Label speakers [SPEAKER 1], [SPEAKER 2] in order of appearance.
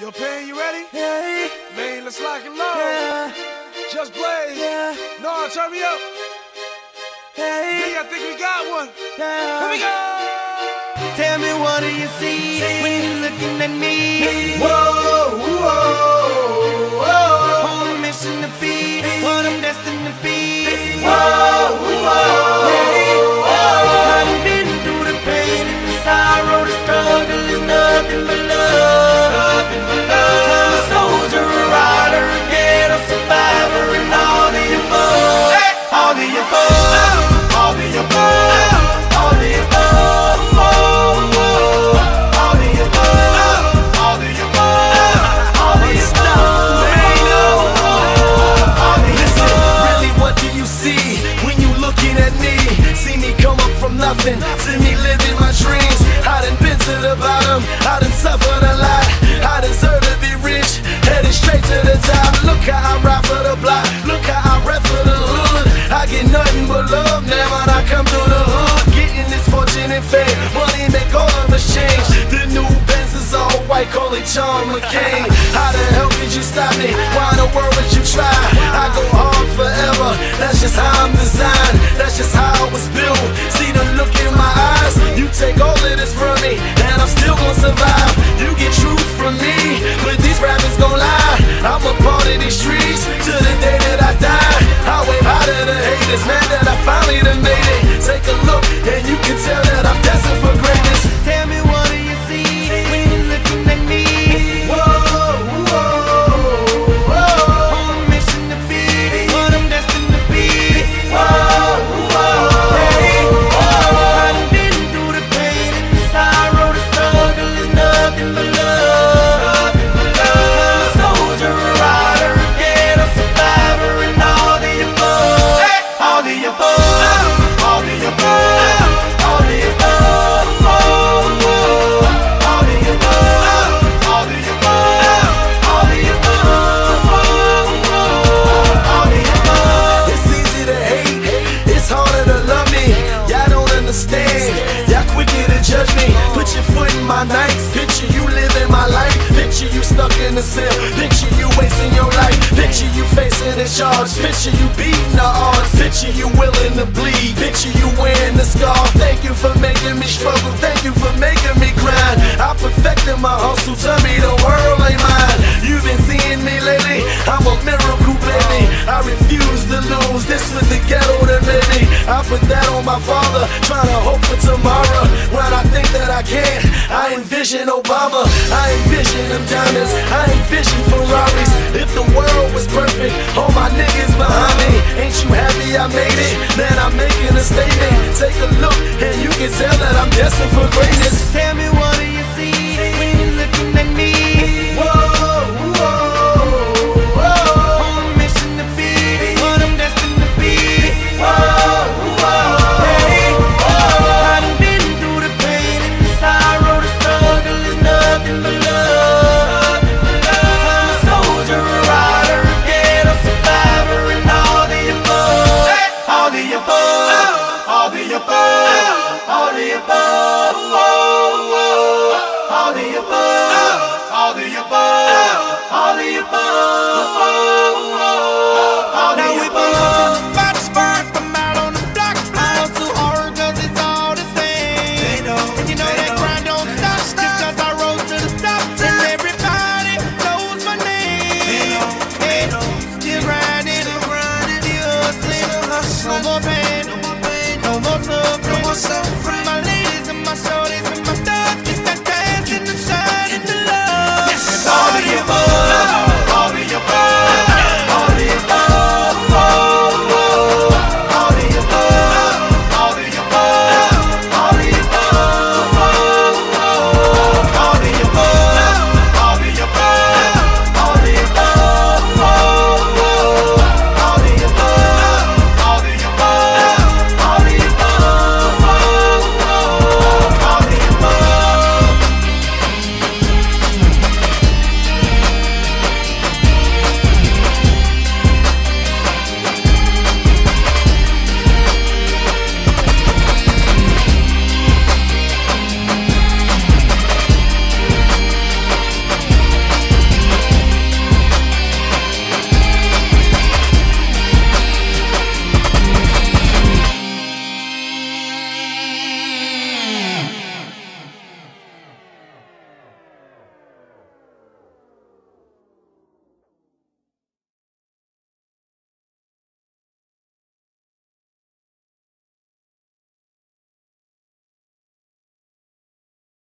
[SPEAKER 1] Yo, pain, you ready?
[SPEAKER 2] Yeah.
[SPEAKER 1] Main, let's lock and load.
[SPEAKER 2] Yeah.
[SPEAKER 1] Just blaze.
[SPEAKER 2] Yeah.
[SPEAKER 1] No, turn me up. Hey. Yeah, I think we got one.
[SPEAKER 2] Yeah.
[SPEAKER 1] Here we go.
[SPEAKER 2] Tell me what do you see, see. when you're looking at me?
[SPEAKER 1] Whoa, whoa, whoa.
[SPEAKER 2] Whole mission
[SPEAKER 3] fame. Money make all the change. The new Benz is all white, call it John McCain. How the hell did you stop me? Why in the world would you try? I go hard forever. the cell. Picture you wasting your life. Picture you facing the charge. Picture you beating the odds. Picture you willing to bleed. Picture you wearing the scar. Thank you for making me struggle. Thank on my father, trying to hope for tomorrow. When I think that I can, I envision Obama, I envision them diamonds, I envision Ferraris. If the world was perfect,